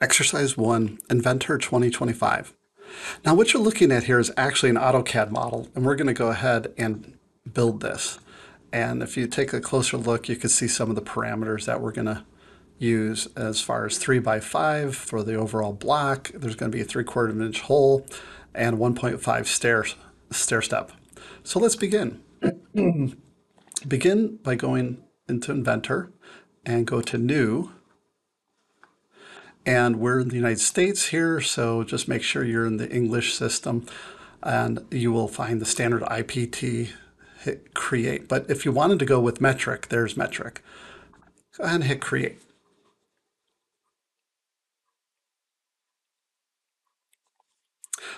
Exercise 1, Inventor 2025. Now what you're looking at here is actually an AutoCAD model, and we're going to go ahead and build this. And if you take a closer look, you can see some of the parameters that we're going to use as far as 3 by 5 for the overall block. There's going to be a 3 quarter of an inch hole and 1.5 stair, stair step. So let's begin. begin by going into Inventor and go to New and we're in the United States here, so just make sure you're in the English system and you will find the standard IPT, hit create. But if you wanted to go with metric, there's metric. Go ahead and hit create.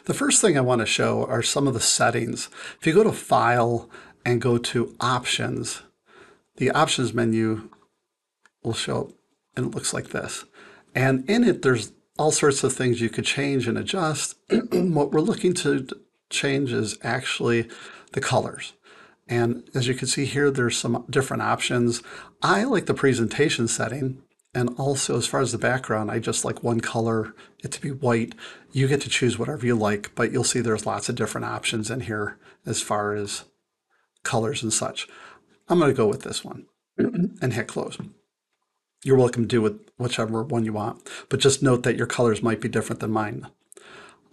The first thing I want to show are some of the settings. If you go to File and go to Options, the Options menu will show up and it looks like this. And in it, there's all sorts of things you could change and adjust. what we're looking to change is actually the colors. And as you can see here, there's some different options. I like the presentation setting. And also, as far as the background, I just like one color, it to be white. You get to choose whatever you like, but you'll see there's lots of different options in here as far as colors and such. I'm going to go with this one and hit close. You're welcome to do with whichever one you want, but just note that your colors might be different than mine.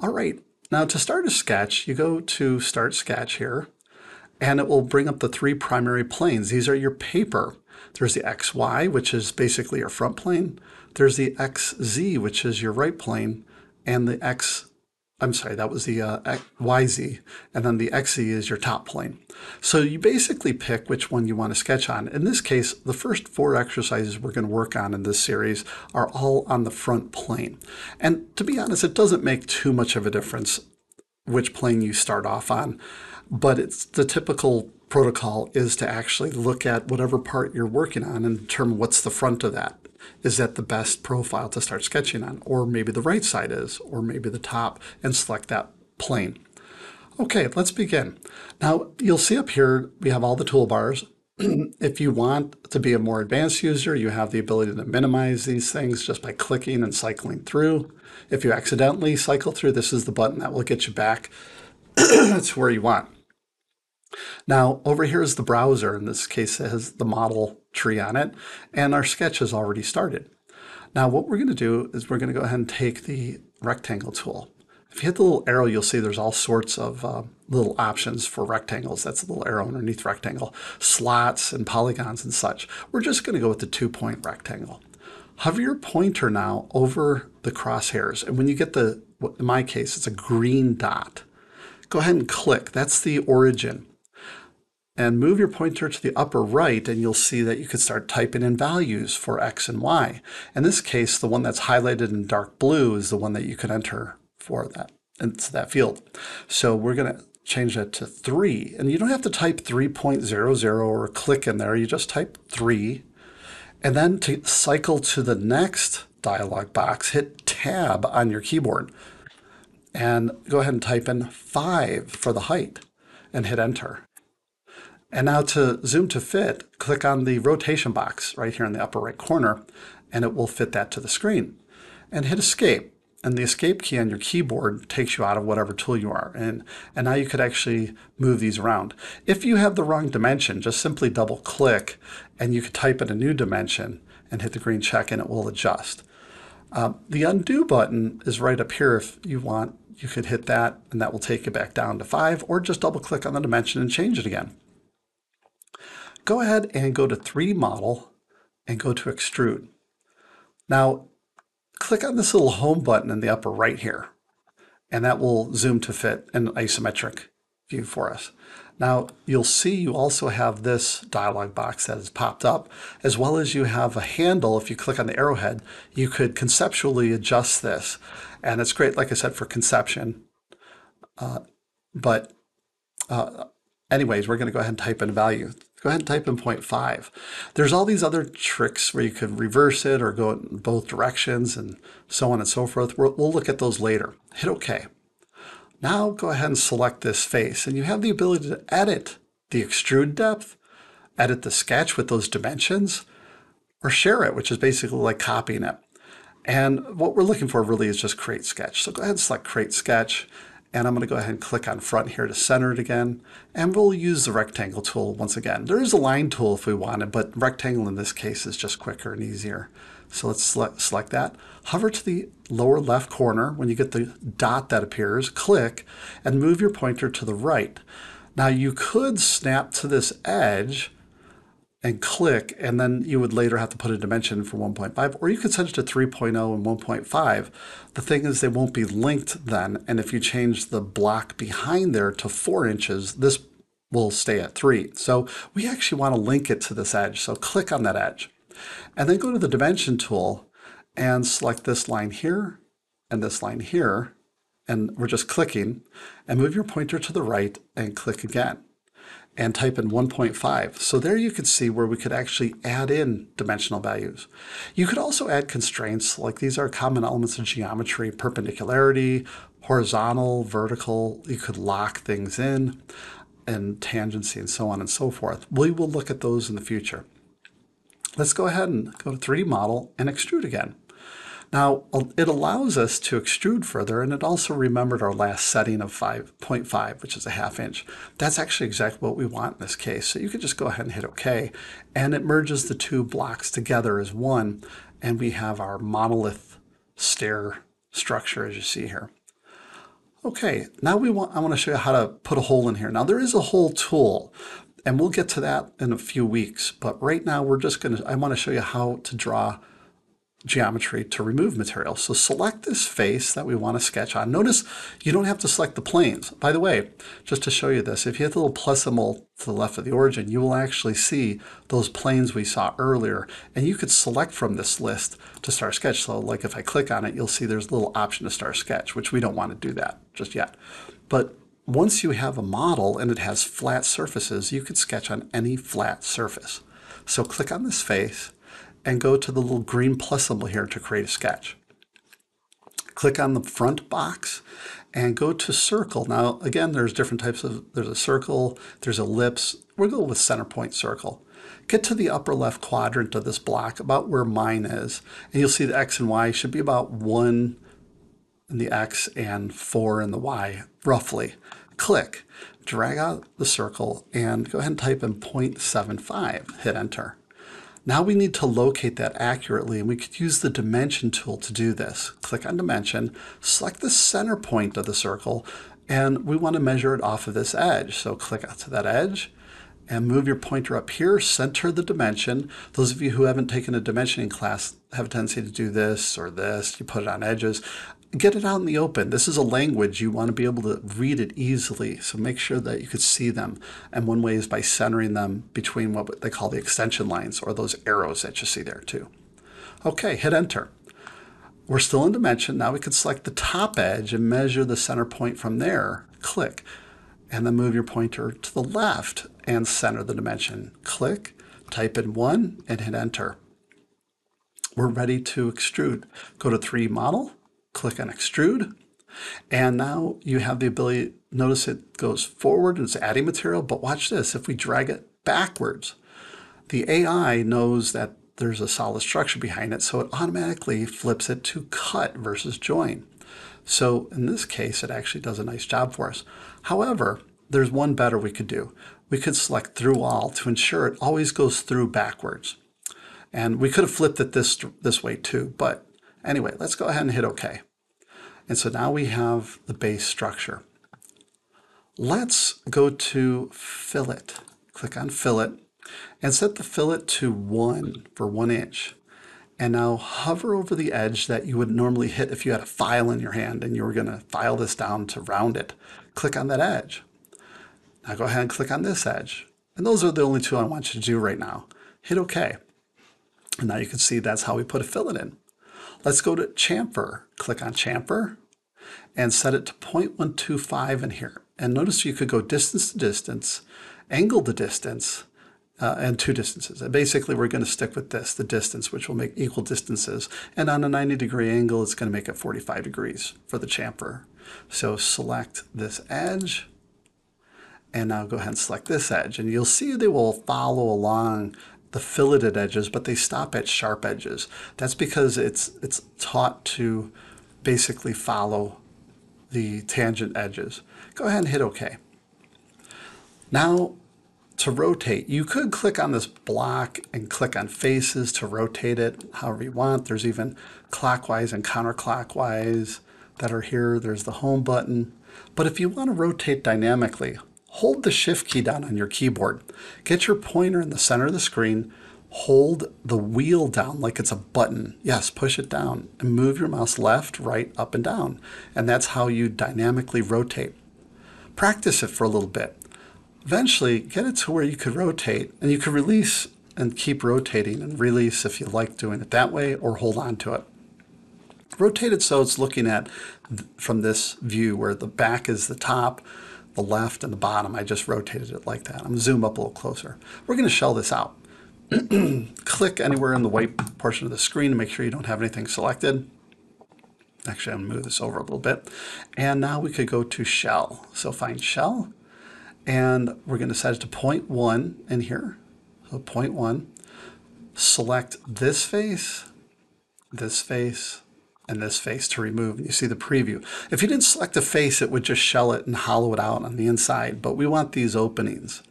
All right, now to start a sketch, you go to Start Sketch here, and it will bring up the three primary planes. These are your paper. There's the XY, which is basically your front plane. There's the XZ, which is your right plane, and the X I'm sorry, that was the uh, YZ, and then the XZ is your top plane. So you basically pick which one you want to sketch on. In this case, the first four exercises we're going to work on in this series are all on the front plane. And to be honest, it doesn't make too much of a difference which plane you start off on, but it's the typical protocol is to actually look at whatever part you're working on and determine what's the front of that is that the best profile to start sketching on? Or maybe the right side is, or maybe the top, and select that plane. Okay, let's begin. Now, you'll see up here, we have all the toolbars. if you want to be a more advanced user, you have the ability to minimize these things just by clicking and cycling through. If you accidentally cycle through, this is the button that will get you back to where you want. Now, over here is the browser. In this case, it has the model tree on it, and our sketch has already started. Now, what we're going to do is we're going to go ahead and take the rectangle tool. If you hit the little arrow, you'll see there's all sorts of uh, little options for rectangles. That's the little arrow underneath rectangle, slots and polygons and such. We're just going to go with the two-point rectangle. Hover your pointer now over the crosshairs, and when you get the, in my case, it's a green dot, go ahead and click. That's the origin and move your pointer to the upper right and you'll see that you could start typing in values for X and Y. In this case, the one that's highlighted in dark blue is the one that you could enter for that into that field. So we're going to change that to 3. And you don't have to type 3.00 or click in there. You just type 3. And then to cycle to the next dialog box, hit Tab on your keyboard. And go ahead and type in 5 for the height and hit Enter. And now to zoom to fit, click on the rotation box right here in the upper right corner, and it will fit that to the screen. And hit escape. And the escape key on your keyboard takes you out of whatever tool you are in. And now you could actually move these around. If you have the wrong dimension, just simply double click and you could type in a new dimension and hit the green check and it will adjust. Um, the undo button is right up here if you want. You could hit that and that will take you back down to five or just double click on the dimension and change it again go ahead and go to 3D Model and go to Extrude. Now, click on this little home button in the upper right here, and that will zoom to fit an isometric view for us. Now, you'll see you also have this dialog box that has popped up, as well as you have a handle. If you click on the arrowhead, you could conceptually adjust this. And it's great, like I said, for conception. Uh, but uh, anyways, we're going to go ahead and type in a value. Go ahead and type in 0.5. There's all these other tricks where you can reverse it or go in both directions and so on and so forth. We'll, we'll look at those later. Hit OK. Now go ahead and select this face and you have the ability to edit the extrude depth, edit the sketch with those dimensions, or share it, which is basically like copying it. And what we're looking for really is just create sketch. So go ahead and select create sketch. And I'm going to go ahead and click on front here to center it again. And we'll use the rectangle tool once again. There is a line tool if we wanted, but rectangle in this case is just quicker and easier. So let's select, that. Hover to the lower left corner when you get the dot that appears, click, and move your pointer to the right. Now you could snap to this edge and click, and then you would later have to put a dimension for 1.5, or you could set it to 3.0 and 1.5. The thing is they won't be linked then, and if you change the block behind there to four inches, this will stay at three. So we actually want to link it to this edge, so click on that edge. And then go to the dimension tool and select this line here and this line here. And we're just clicking and move your pointer to the right and click again and type in 1.5. So there you could see where we could actually add in dimensional values. You could also add constraints, like these are common elements of geometry, perpendicularity, horizontal, vertical. You could lock things in and tangency and so on and so forth. We will look at those in the future. Let's go ahead and go to 3D model and extrude again. Now, it allows us to extrude further, and it also remembered our last setting of 5.5, which is a half inch. That's actually exactly what we want in this case. So you could just go ahead and hit OK, and it merges the two blocks together as one, and we have our monolith stair structure as you see here. Okay, now we want, I want to show you how to put a hole in here. Now there is a hole tool, and we'll get to that in a few weeks. But right now we're just going to, I want to show you how to draw geometry to remove material. So select this face that we want to sketch on. Notice you don't have to select the planes. By the way, just to show you this, if you hit the little plus symbol to the left of the origin, you will actually see those planes we saw earlier. And you could select from this list to start sketch. So like if I click on it, you'll see there's a little option to start sketch, which we don't want to do that just yet. But once you have a model and it has flat surfaces, you could sketch on any flat surface. So click on this face and go to the little green plus symbol here to create a sketch. Click on the front box and go to circle. Now, again, there's different types of, there's a circle, there's ellipse. We'll go with center point circle. Get to the upper left quadrant of this block, about where mine is, and you'll see the X and Y should be about one in the X and four in the Y, roughly. Click, drag out the circle, and go ahead and type in 0.75, hit enter. Now we need to locate that accurately and we could use the dimension tool to do this. Click on dimension, select the center point of the circle, and we want to measure it off of this edge. So click out to that edge and move your pointer up here, center the dimension. Those of you who haven't taken a dimensioning class have a tendency to do this or this. You put it on edges get it out in the open. This is a language you want to be able to read it easily. So make sure that you could see them. And one way is by centering them between what they call the extension lines or those arrows that you see there too. Okay, hit enter. We're still in dimension. Now we can select the top edge and measure the center point from there. Click. And then move your pointer to the left and center the dimension. Click, type in one, and hit enter. We're ready to extrude. Go to 3D model, click on extrude. And now you have the ability, notice it goes forward and it's adding material, but watch this, if we drag it backwards, the AI knows that there's a solid structure behind it, so it automatically flips it to cut versus join. So in this case, it actually does a nice job for us. However, there's one better we could do. We could select through all to ensure it always goes through backwards. And we could have flipped it this, this way too, but anyway, let's go ahead and hit OK. And so now we have the base structure. Let's go to fillet. Click on fillet and set the fillet to one for one inch. And now hover over the edge that you would normally hit if you had a file in your hand and you were going to file this down to round it. Click on that edge. Now go ahead and click on this edge. And those are the only two I want you to do right now. Hit OK. And now you can see that's how we put a fillet in. Let's go to chamfer. Click on chamfer and set it to 0.125 in here. And notice you could go distance to distance, angle to distance, uh, and two distances. And basically, we're going to stick with this, the distance, which will make equal distances. And on a 90 degree angle, it's going to make it 45 degrees for the chamfer. So select this edge, and now go ahead and select this edge. And you'll see they will follow along the filleted edges, but they stop at sharp edges. That's because it's it's taught to basically follow the tangent edges. Go ahead and hit OK. Now to rotate, you could click on this block and click on faces to rotate it however you want. There's even clockwise and counterclockwise that are here. There's the home button. But if you want to rotate dynamically, hold the shift key down on your keyboard. Get your pointer in the center of the screen. Hold the wheel down like it's a button. Yes, push it down and move your mouse left, right, up, and down. And that's how you dynamically rotate. Practice it for a little bit eventually get it to where you could rotate and you could release and keep rotating and release if you like doing it that way or hold on to it. Rotate it so it's looking at from this view where the back is the top, the left, and the bottom. I just rotated it like that. I'm to zoom up a little closer. We're going to shell this out. Click anywhere in the white portion of the screen to make sure you don't have anything selected. Actually, I'm to move this over a little bit. And now we could go to shell. So find shell and we're going to set it to 0.1 in here. So 0.1. Select this face, this face, and this face to remove. You see the preview. If you didn't select a face, it would just shell it and hollow it out on the inside. But we want these openings.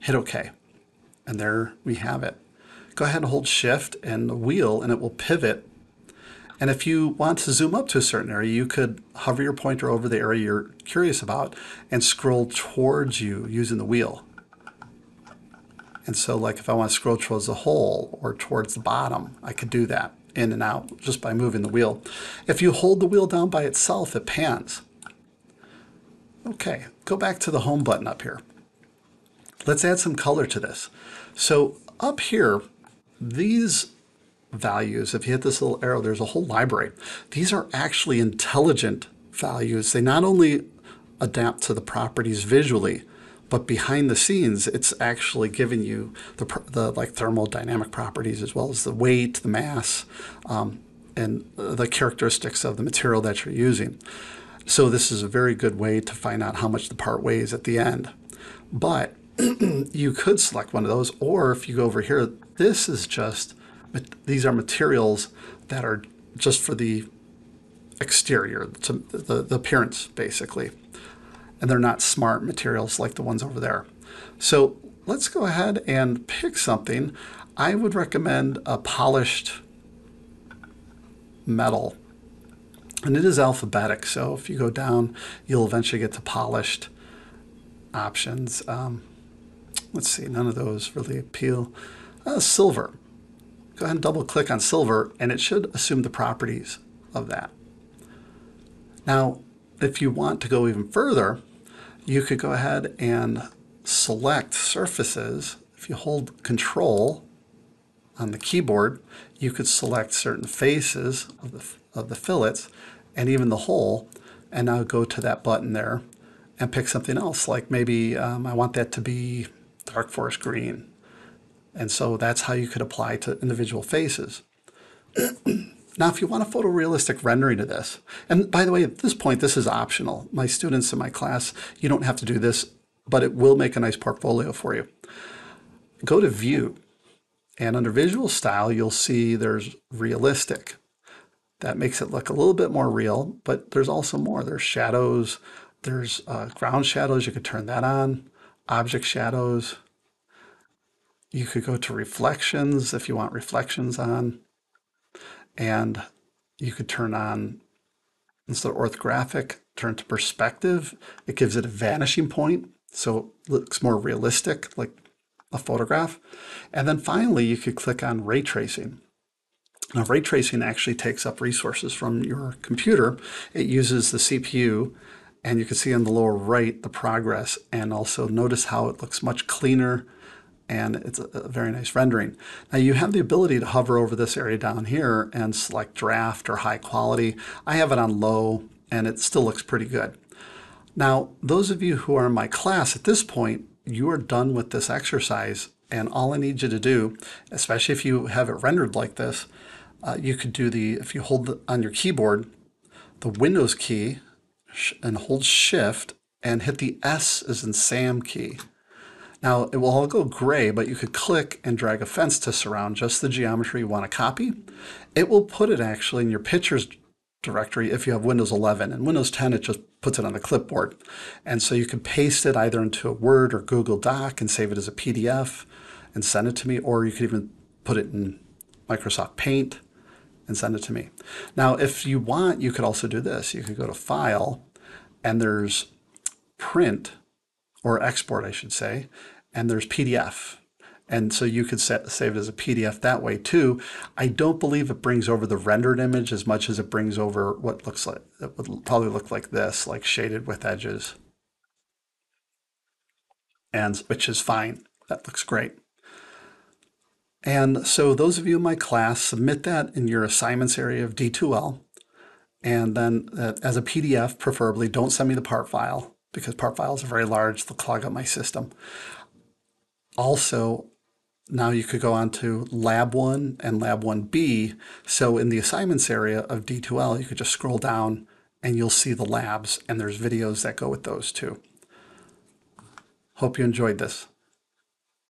Hit OK. And there we have it. Go ahead and hold Shift and the wheel, and it will pivot and if you want to zoom up to a certain area, you could hover your pointer over the area you're curious about and scroll towards you using the wheel. And so like if I want to scroll towards the hole or towards the bottom, I could do that in and out just by moving the wheel. If you hold the wheel down by itself, it pans. Okay, go back to the home button up here. Let's add some color to this. So up here, these values, if you hit this little arrow, there's a whole library. These are actually intelligent values. They not only adapt to the properties visually, but behind the scenes, it's actually giving you the, the like thermodynamic properties as well as the weight, the mass, um, and the characteristics of the material that you're using. So this is a very good way to find out how much the part weighs at the end. But you could select one of those, or if you go over here, this is just these are materials that are just for the exterior, the, the appearance, basically. And they're not smart materials like the ones over there. So let's go ahead and pick something. I would recommend a polished metal. And it is alphabetic, so if you go down, you'll eventually get to polished options. Um, let's see, none of those really appeal. Uh, silver go ahead and double click on silver and it should assume the properties of that. Now, if you want to go even further, you could go ahead and select surfaces. If you hold control on the keyboard, you could select certain faces of the, of the fillets and even the hole and now go to that button there and pick something else like maybe um, I want that to be dark forest green and so that's how you could apply to individual faces. Now, if you want a photorealistic rendering of this, and by the way, at this point, this is optional. My students in my class, you don't have to do this, but it will make a nice portfolio for you. Go to View, and under Visual Style, you'll see there's Realistic. That makes it look a little bit more real, but there's also more. There's shadows, there's uh, ground shadows, you could turn that on, object shadows, you could go to reflections if you want reflections on. And you could turn on, instead of orthographic, turn to perspective. It gives it a vanishing point, so it looks more realistic, like a photograph. And then finally, you could click on ray tracing. Now, ray tracing actually takes up resources from your computer. It uses the CPU, and you can see on the lower right the progress, and also notice how it looks much cleaner, and it's a, very nice rendering. Now you have the ability to hover over this area down here and select draft or high quality. I have it on low and it still looks pretty good. Now, those of you who are in my class at this point, you are done with this exercise and all I need you to do, especially if you have it rendered like this, uh, you could do the, if you hold the, on your keyboard, the Windows key and hold shift and hit the S as in Sam key Now it will all go gray, but you could click and drag a fence to surround just the geometry you want to copy. It will put it actually in your pictures directory if you have Windows 11. In Windows 10, it just puts it on the clipboard. And so you can paste it either into a Word or Google Doc and save it as a PDF and send it to me, or you could even put it in Microsoft Paint and send it to me. Now, if you want, you could also do this. You could go to File, and there's Print, or Export, I should say, and there's PDF. And so you could set, save it as a PDF that way too. I don't believe it brings over the rendered image as much as it brings over what looks like, it would probably look like this, like shaded with edges. And which is fine. That looks great. And so those of you in my class, submit that in your assignments area of D2L. And then uh, as a PDF, preferably, don't send me the part file because part files are very large. They'll clog up my system. Also, now you could go on to Lab 1 and Lab 1B. So in the assignments area of D2L, you could just scroll down and you'll see the labs and there's videos that go with those too. Hope you enjoyed this.